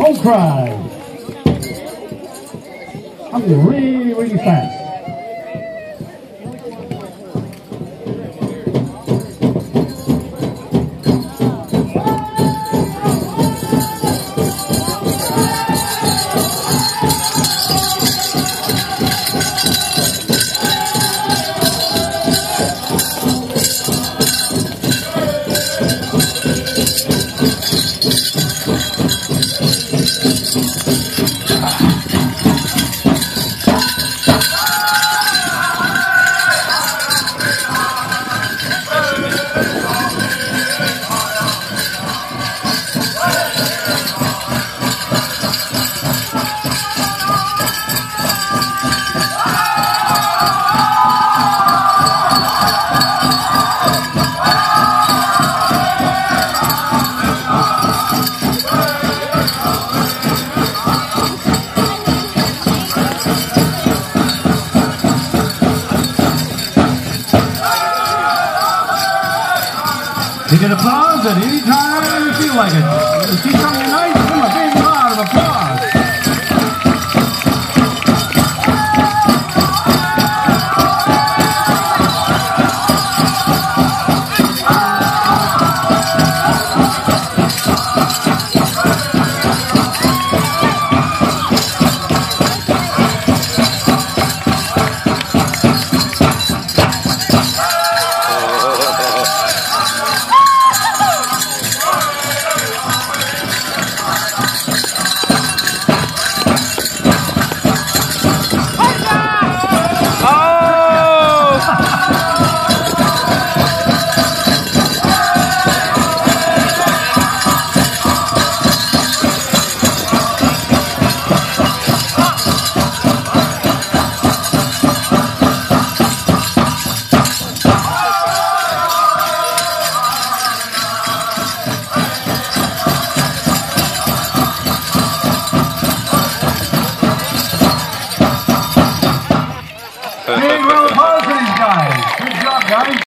Don't cry. I'm really, really fast. You can applause at any time if you feel like it. You something nice, give them a big applause. Nine